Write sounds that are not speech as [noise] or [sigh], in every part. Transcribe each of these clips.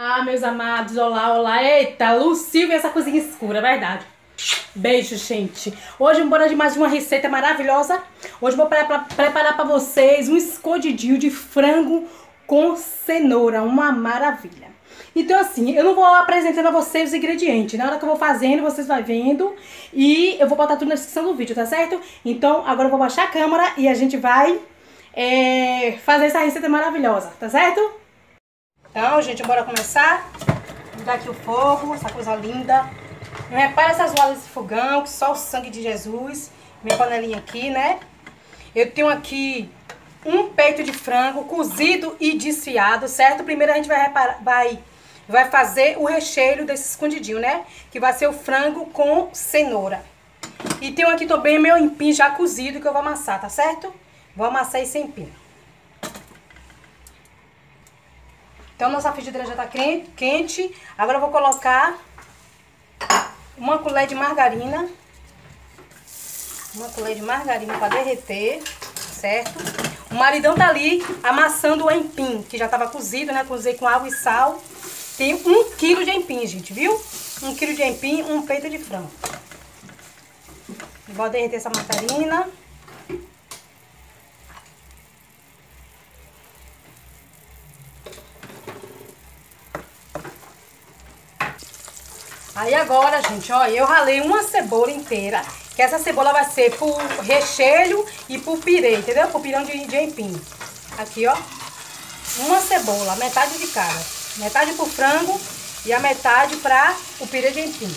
Ah, meus amados, olá, olá. Eita, e essa cozinha escura, verdade. Beijo, gente. Hoje embora de mais uma receita maravilhosa. Hoje vou pre preparar para vocês um escondidinho de frango com cenoura, uma maravilha. Então assim, eu não vou apresentando a vocês os ingredientes. Na hora que eu vou fazendo, vocês vão vendo e eu vou botar tudo na descrição do vídeo, tá certo? Então agora eu vou baixar a câmera e a gente vai é, fazer essa receita maravilhosa, tá certo? Então, gente, bora começar. Vou dar aqui o fogo, essa coisa linda. Repara essas bolas desse fogão, que só o sangue de Jesus. Minha panelinha aqui, né? Eu tenho aqui um peito de frango cozido e desfiado, certo? Primeiro a gente vai, reparar, vai, vai fazer o recheio desse escondidinho, né? Que vai ser o frango com cenoura. E tenho aqui também meu empim já cozido que eu vou amassar, tá certo? Vou amassar esse empim. Então, nossa frigideira já tá quente. Agora eu vou colocar uma colher de margarina. Uma colher de margarina para derreter, certo? O maridão tá ali amassando o empim, que já tava cozido, né? Cozei com água e sal. Tem um quilo de empim, gente, viu? Um quilo de empim, um peito de frango. Vou derreter essa margarina. Aí agora, gente, ó, eu ralei uma cebola inteira. Que essa cebola vai ser pro recheio e pro pirê, entendeu? Pro pirão de, de empim. Aqui, ó. Uma cebola, metade de cada. Metade pro frango e a metade pra o pirê de empim.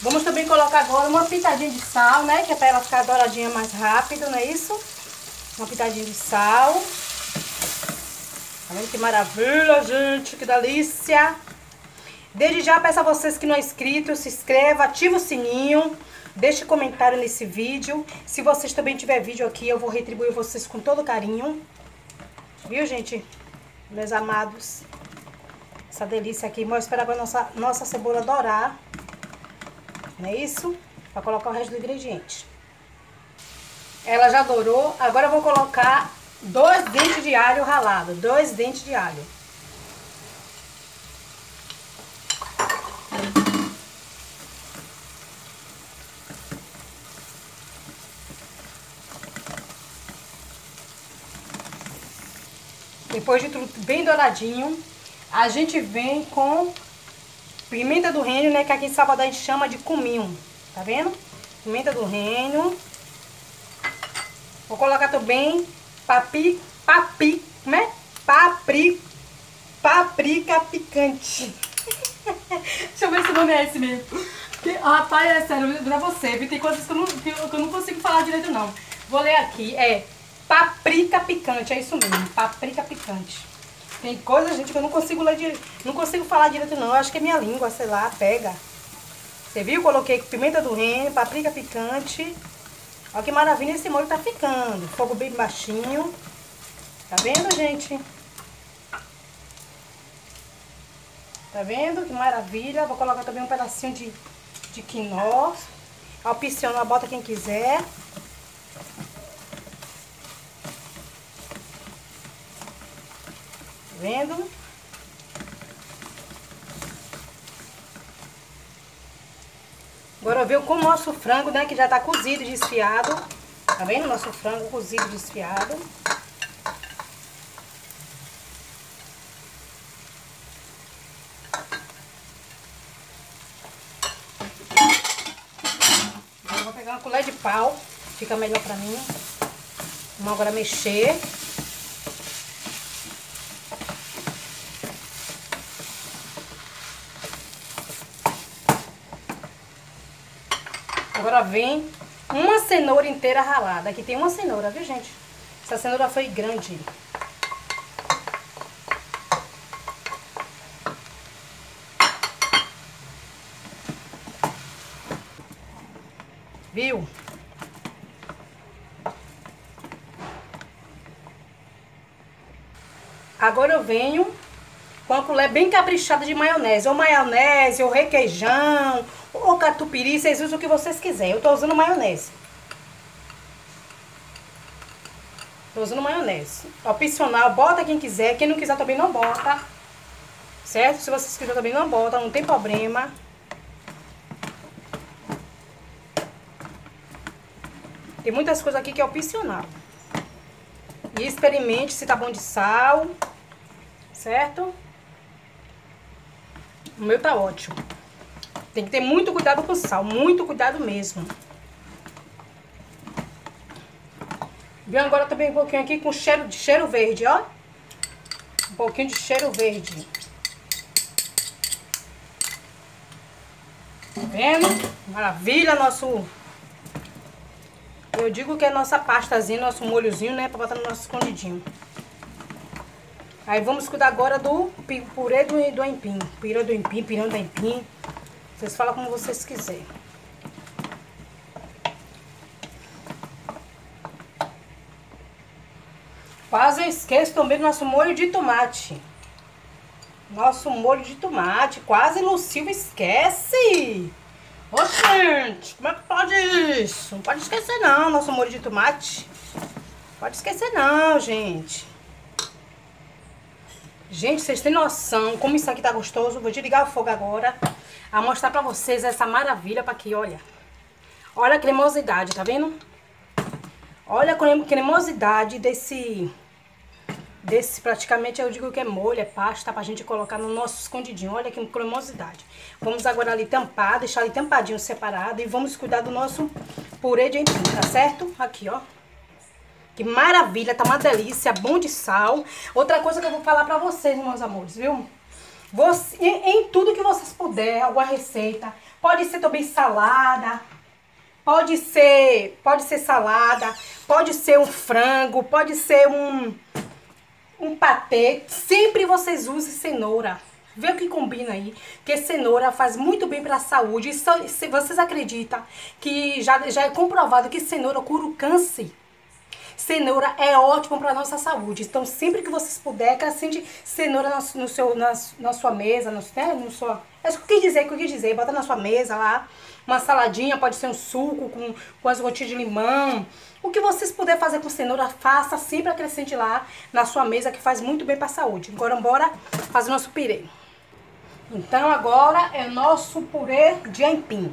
Vamos também colocar agora uma pitadinha de sal, né? Que é pra ela ficar douradinha mais rápido, não é isso? Uma pitadinha de sal. Vendo que maravilha, gente? Que delícia! Desde já peço a vocês que não é inscrito, se inscreva, ativa o sininho, deixe comentário nesse vídeo. Se vocês também tiver vídeo aqui, eu vou retribuir vocês com todo carinho. Viu, gente? Meus amados. Essa delícia aqui. Vou esperar a nossa, nossa cebola dourar. Não é isso? Para colocar o resto do ingrediente. Ela já dourou. Agora eu vou colocar dois dentes de alho ralado. Dois dentes de alho. Depois de tudo bem douradinho, a gente vem com pimenta do reino, né? Que aqui em Salvador a gente chama de cominho. Tá vendo? Pimenta do reino. Vou colocar também papi, papi, como é? Papri, paprika picante. [laughs] Deixa eu ver se o nome é esse mesmo. Rapaz, é sério, pra você, viu? Tem coisas que eu, não, que eu não consigo falar direito, não. Vou ler aqui, é Paprika picante, é isso mesmo, paprika picante. Tem coisa, gente, que eu não consigo ler direito, não consigo falar direito não, eu acho que é minha língua, sei lá, pega. Você viu? Coloquei pimenta do reino, paprika picante. Olha que maravilha esse molho tá ficando. Fogo bem baixinho. Tá vendo, gente? Tá vendo? Que maravilha. Vou colocar também um pedacinho de, de quinó. Opcional, bota quem quiser. Vendo? Agora veio com o nosso frango, né, que já tá cozido e desfiado. Tá vendo? Nosso frango cozido e desfiado. Eu vou pegar uma colher de pau, fica melhor pra mim. Vamos agora mexer. Agora vem uma cenoura inteira ralada. Aqui tem uma cenoura, viu, gente? Essa cenoura foi grande. Viu? Agora eu venho com a colher bem caprichada de maionese. Ou maionese, ou requeijão, ou catupiry, vocês usam o que vocês quiserem. Eu tô usando maionese. Tô usando maionese. Opcional, bota quem quiser. Quem não quiser também não bota. Certo? Se vocês quiserem também não bota, não tem problema. Tem muitas coisas aqui que é opcional. E experimente se tá bom de sal. Certo? O meu tá ótimo. Tem que ter muito cuidado com o sal, muito cuidado mesmo. Vem agora também um pouquinho aqui com cheiro de cheiro verde, ó. Um pouquinho de cheiro verde. Tá vendo? Maravilha, nosso... Eu digo que é nossa pastazinha, nosso molhozinho, né? Pra botar no nosso escondidinho. Aí vamos cuidar agora do purê do, do empim. Purê do empim, pirão do empim. Vocês falam como vocês quiserem. Quase eu esqueço também do nosso molho de tomate. Nosso molho de tomate. Quase Lucil esquece. Ô, gente, como é que pode isso? Não pode esquecer não, nosso molho de tomate. Pode esquecer não, gente. Gente, vocês têm noção como isso aqui tá gostoso? Vou desligar o fogo agora. A mostrar pra vocês essa maravilha pra aqui, olha. Olha a cremosidade, tá vendo? Olha a cremosidade desse... Desse, praticamente, eu digo que é molho, é pasta pra gente colocar no nosso escondidinho. Olha que cremosidade. Vamos agora ali tampar, deixar ali tampadinho separado. E vamos cuidar do nosso purê de empim, tá certo? Aqui, ó. Que maravilha, tá uma delícia, bom de sal. Outra coisa que eu vou falar pra vocês, meus amores, viu? Você, em, em tudo que vocês puderem, alguma receita. Pode ser também salada, pode ser, pode ser salada, pode ser um frango, pode ser um, um patê. Sempre vocês usem cenoura. Vê o que combina aí, que cenoura faz muito bem para a saúde. se vocês acreditam que já, já é comprovado que cenoura cura o câncer. Cenoura é ótimo para nossa saúde. Então, sempre que vocês puderem, acrescente cenoura no, no seu, na, na, sua mesa, no, né, no sua... É isso que eu quis dizer, que eu dizer. Bota na sua mesa lá, uma saladinha, pode ser um suco com, com as gotinhas de limão. O que vocês puderem fazer com cenoura, faça sempre acrescente lá na sua mesa, que faz muito bem para a saúde. Agora, bora fazer nosso purê. Então, agora é nosso purê de aipim.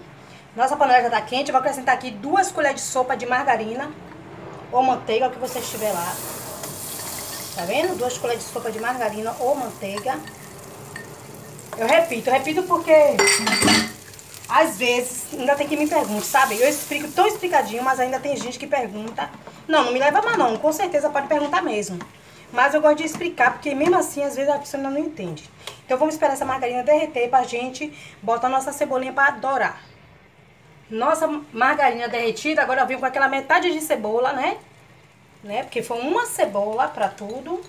Nossa panela já tá quente, vou acrescentar aqui duas colheres de sopa de margarina ou manteiga, o que você estiver lá. Tá vendo? Duas colheres de sopa de margarina ou manteiga. Eu repito, eu repito porque às vezes ainda tem que me perguntar, sabe? Eu explico tão explicadinho, mas ainda tem gente que pergunta. Não, não me leva mal não, com certeza pode perguntar mesmo. Mas eu gosto de explicar, porque mesmo assim, às vezes a pessoa ainda não entende. Então vamos esperar essa margarina derreter pra gente botar nossa cebolinha pra dourar. Nossa margarina derretida, agora eu vim com aquela metade de cebola, né? Né? Porque foi uma cebola pra tudo.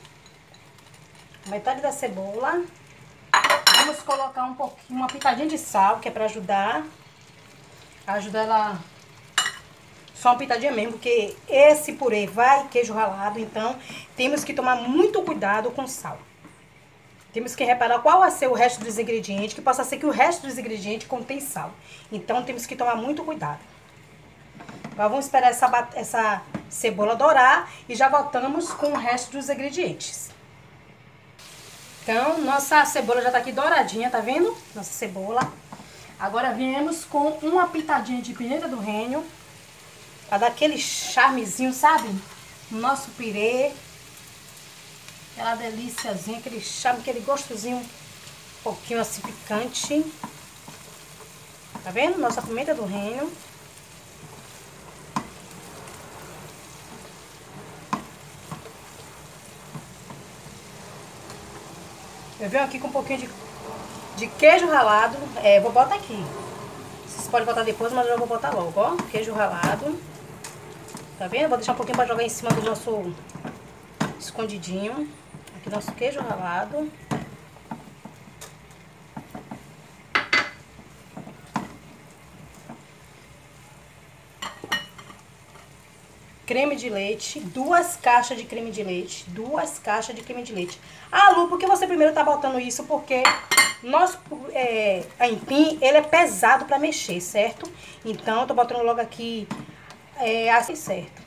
Metade da cebola. Vamos colocar um pouquinho, uma pitadinha de sal, que é pra ajudar. Ajudar ela... Só uma pitadinha mesmo, porque esse purê vai queijo ralado, então temos que tomar muito cuidado com sal. Temos que reparar qual vai ser o resto dos ingredientes, que possa ser que o resto dos ingredientes contém sal. Então, temos que tomar muito cuidado. Agora, vamos esperar essa, essa cebola dourar e já voltamos com o resto dos ingredientes. Então, nossa cebola já tá aqui douradinha, tá vendo? Nossa cebola. Agora, viemos com uma pitadinha de pimenta do reino. Pra dar aquele charmezinho, sabe? Nosso pirê. Aquela deliciazinha, aquele charme, aquele gostosinho um pouquinho assim picante. Tá vendo? Nossa pimenta do reino. Eu venho aqui com um pouquinho de, de queijo ralado. É, vou botar aqui. Vocês podem botar depois, mas eu vou botar logo, ó. Queijo ralado. Tá vendo? Vou deixar um pouquinho pra jogar em cima do nosso escondidinho aqui nosso queijo ralado. Creme de leite, duas caixas de creme de leite, duas caixas de creme de leite. Ah, Lu, por que você primeiro tá botando isso? Porque nosso é, aipim, ele é pesado pra mexer, certo? Então, eu tô botando logo aqui é, assim, certo?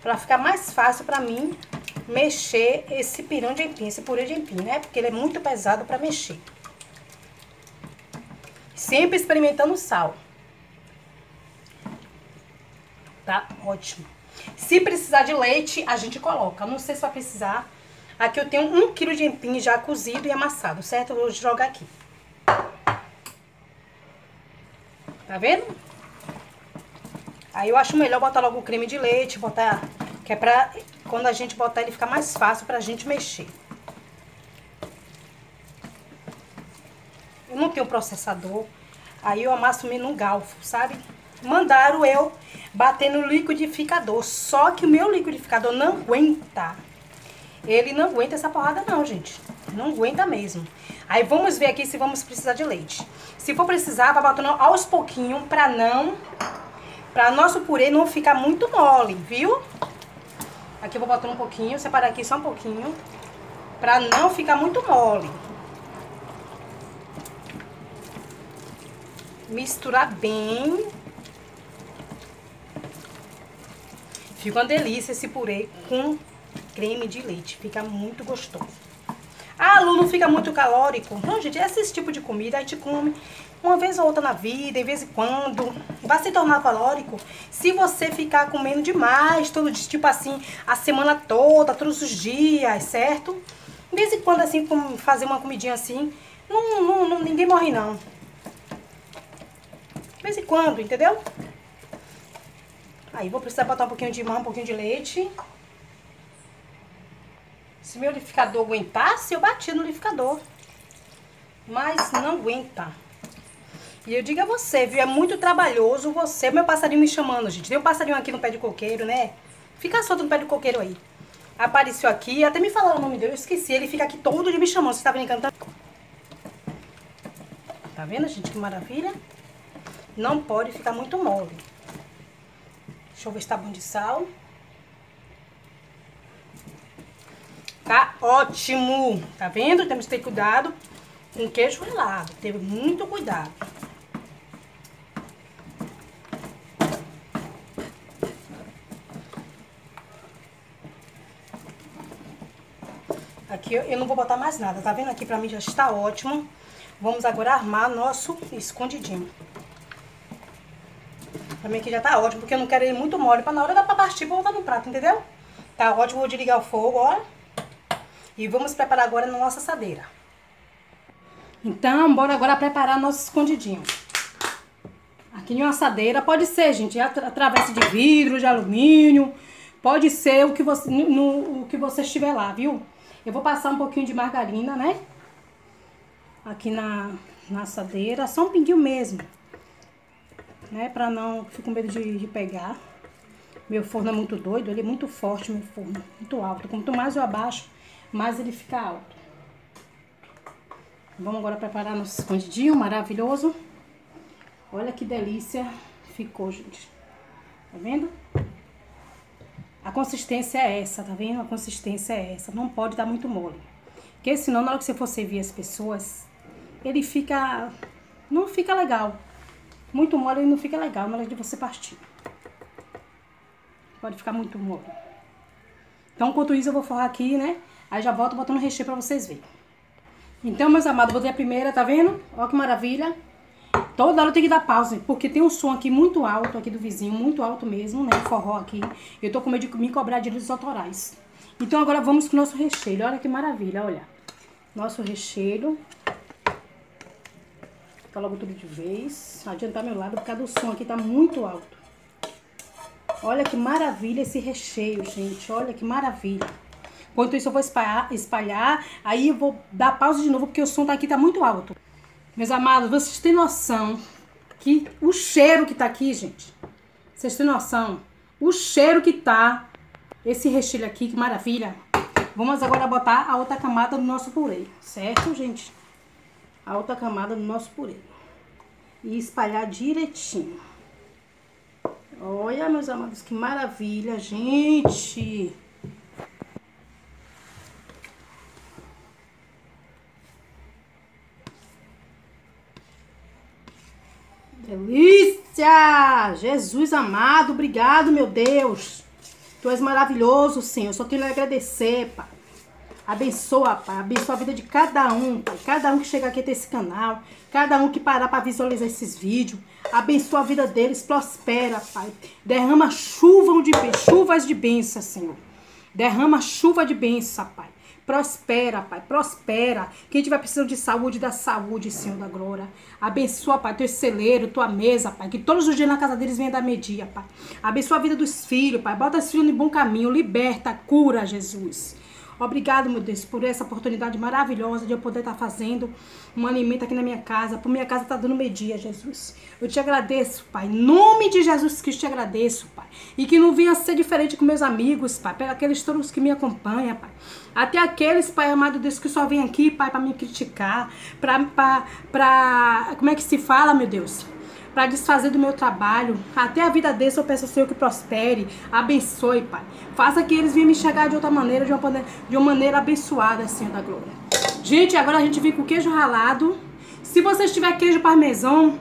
Pra ficar mais fácil pra mim mexer esse pirão de empim, esse purê de empim, né? Porque ele é muito pesado para mexer. Sempre experimentando sal. Tá? Ótimo. Se precisar de leite, a gente coloca. Não sei se vai precisar. Aqui eu tenho um quilo de empim já cozido e amassado, certo? Eu vou jogar aqui. Tá vendo? Aí eu acho melhor botar logo o creme de leite, botar... Que é pra quando a gente botar ele ficar mais fácil pra gente mexer. Eu não tenho processador. Aí eu amasso meio no galfo, sabe? Mandaram eu bater no liquidificador. Só que o meu liquidificador não aguenta. Ele não aguenta essa porrada não, gente. Não aguenta mesmo. Aí vamos ver aqui se vamos precisar de leite. Se for precisar, vai botando aos pouquinhos pra não... Pra nosso purê não ficar muito mole, viu? Aqui eu vou botando um pouquinho, separar aqui só um pouquinho. Pra não ficar muito mole. Misturar bem. Fica uma delícia esse purê com creme de leite. Fica muito gostoso. Ah, Lu, não fica muito calórico? Não, gente, esse tipo de comida a gente come uma vez ou outra na vida, em vez em quando. Vai se tornar calórico se você ficar comendo demais, todo dia, tipo assim, a semana toda, todos os dias, certo? De vez em quando, assim, fazer uma comidinha assim, não, não, não, ninguém morre, não. De vez em quando, entendeu? Aí, vou precisar botar um pouquinho de mão, um pouquinho de leite. Se meu liquidificador aguentasse, eu batia no liquidificador. Mas não aguenta. E eu digo a você, viu? É muito trabalhoso você. Meu passarinho me chamando, gente. Tem um passarinho aqui no pé de coqueiro, né? Fica solto no pé de coqueiro aí. Apareceu aqui, até me falaram o nome dele, eu esqueci. Ele fica aqui todo dia me chamando. Você tá brincando? Tá vendo, gente? Que maravilha. Não pode ficar muito mole. Deixa eu ver se tá bom de sal. Tá ótimo. Tá vendo? Temos que ter cuidado com queijo ralado. Ter muito cuidado. Eu não vou botar mais nada, tá vendo? Aqui pra mim já está ótimo. Vamos agora armar nosso escondidinho. Pra mim aqui já tá ótimo, porque eu não quero ele muito mole pra na hora da pra partir, vou botar no prato, entendeu? Tá ótimo, vou desligar o fogo, ó. E vamos preparar agora na nossa assadeira. Então, bora agora preparar nosso escondidinho. Aqui em uma assadeira, pode ser, gente, através de vidro, de alumínio, pode ser o que você, no, o que você estiver lá, viu? Eu vou passar um pouquinho de margarina, né? Aqui na, na assadeira, só um pinguinho mesmo. Né? Pra não ficar com medo de, de pegar. Meu forno é muito doido, ele é muito forte, meu forno, muito alto. Quanto mais eu abaixo, mais ele fica alto. Vamos agora preparar nosso escondidinho maravilhoso. Olha que delícia ficou, gente. Tá vendo? A consistência é essa, tá vendo? A consistência é essa. Não pode dar muito mole. Porque senão, na hora que você for servir as pessoas, ele fica... Não fica legal. Muito mole ele não fica legal na hora de você partir. Pode ficar muito mole. Então, enquanto isso, eu vou forrar aqui, né? Aí já volto botando recheio pra vocês verem. Então, meus amados, botei a primeira, tá vendo? Olha que maravilha. Toda hora eu tenho que dar pausa, porque tem um som aqui muito alto aqui do vizinho, muito alto mesmo, né? Forró aqui. Eu tô com medo de me cobrar direitos autorais. Então agora vamos pro nosso recheio. Olha que maravilha, olha. Nosso recheio. Tá logo tudo de vez. Adiantar meu lado, por causa do som aqui tá muito alto. Olha que maravilha esse recheio, gente. Olha que maravilha. Enquanto isso eu vou espalhar, espalhar, aí eu vou dar pausa de novo, porque o som tá aqui tá muito alto. Meus amados, vocês têm noção que o cheiro que tá aqui, gente, vocês têm noção? O cheiro que tá esse recheio aqui, que maravilha. Vamos agora botar a outra camada do nosso purê, certo, gente? A outra camada do nosso purê. E espalhar direitinho. Olha, meus amados, que maravilha, gente! Delícia! Jesus amado, obrigado, meu Deus. Tu és maravilhoso, Senhor. Só tenho a agradecer, Pai. Abençoa, Pai. Abençoa a vida de cada um, Pai. Cada um que chega aqui esse canal. Cada um que parar para visualizar esses vídeos. Abençoa a vida deles. Prospera, Pai. Derrama chuva de, chuvas de bênção, Senhor. Derrama chuva de bênção, Pai. Prospera, Pai, prospera. Quem tiver precisando de saúde, dá saúde, Senhor da glória. Abençoa, Pai, teu celeiro, tua mesa, Pai. Que todos os dias na casa deles venha dar media, Pai. Abençoa a vida dos filhos, Pai. Bota os filhos no bom caminho. Liberta, cura, Jesus. Obrigado, meu Deus, por essa oportunidade maravilhosa de eu poder estar fazendo um alimento aqui na minha casa. Por minha casa estar tá dando media, Jesus. Eu te agradeço, Pai. Em nome de Jesus Cristo, te agradeço, Pai. E que não venha ser diferente com meus amigos, Pai. Pelos aqueles todos que me acompanham, Pai. Até aqueles, Pai amado Deus, que só vêm aqui, Pai, para me criticar. Pra. Como é que se fala, meu Deus? Para desfazer do meu trabalho. Até a vida desse eu peço ao Senhor que prospere, abençoe, Pai. Faça que eles venham me chegar de outra maneira, de uma, maneira, de uma maneira abençoada, Senhor da glória. Gente, agora a gente vem com queijo ralado. Se vocês tiver queijo parmesão,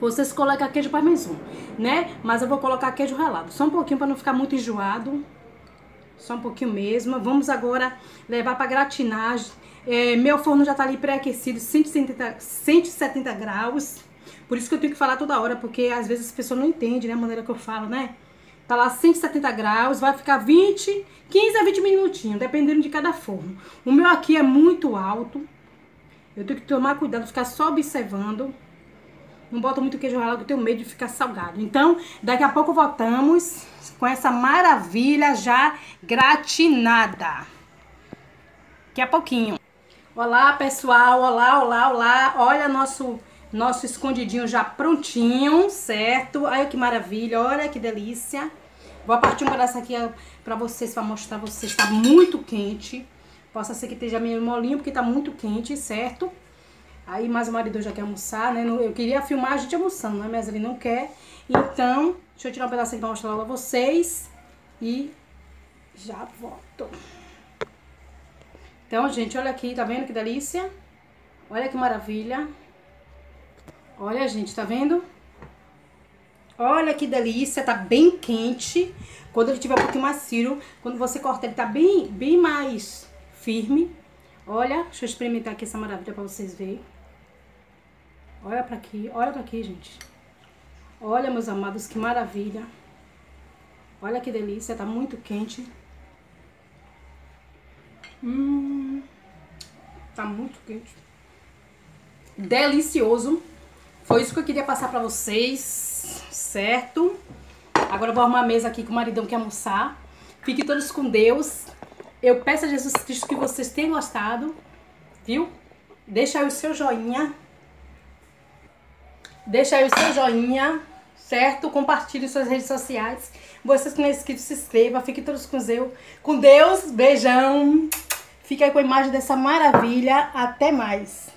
vocês colocam queijo parmesão, né? Mas eu vou colocar queijo ralado. Só um pouquinho para não ficar muito enjoado. Só um pouquinho mesmo. Vamos agora levar para gratinagem. É, meu forno já tá ali pré-aquecido, 170, 170 graus. Por isso que eu tenho que falar toda hora, porque às vezes as pessoas não entendem, né, a maneira que eu falo, né? Tá lá 170 graus, vai ficar 20, 15 a 20 minutinhos, dependendo de cada forno. O meu aqui é muito alto. Eu tenho que tomar cuidado, ficar só observando. Não bota muito queijo ralado, eu tenho medo de ficar salgado. Então, daqui a pouco voltamos com essa maravilha já gratinada. Daqui a pouquinho. Olá, pessoal. Olá, olá, olá. Olha nosso nosso escondidinho já prontinho, certo? Olha que maravilha, olha que delícia. Vou partir um pedaço aqui pra vocês, pra mostrar pra vocês. Tá muito quente. Possa ser que esteja meio molinho, porque tá muito quente, certo? Aí, mais o marido já quer almoçar, né? Eu queria filmar a gente almoçando, né? Mas ele não quer. Então, deixa eu tirar um pedaço aqui pra mostrar logo a vocês. E já volto. Então, gente, olha aqui, tá vendo que delícia? Olha que maravilha. Olha, gente, tá vendo? Olha que delícia, tá bem quente. Quando ele tiver um pouquinho macio, quando você corta, ele tá bem, bem mais firme. Olha, deixa eu experimentar aqui essa maravilha pra vocês verem. Olha pra aqui, olha pra aqui, gente. Olha, meus amados, que maravilha. Olha que delícia, tá muito quente. Hum, tá muito quente. Delicioso. Foi isso que eu queria passar pra vocês, certo? Agora eu vou arrumar a mesa aqui que o maridão quer almoçar. Fiquem todos com Deus. Eu peço a Jesus Cristo que vocês tenham gostado, viu? Deixa aí o seu joinha. Deixa aí o seu joinha, certo? Compartilhe suas redes sociais. Vocês que não são inscritos, se inscreva. Fiquem todos com Deus. Com Deus. Beijão. Fica aí com a imagem dessa maravilha. Até mais.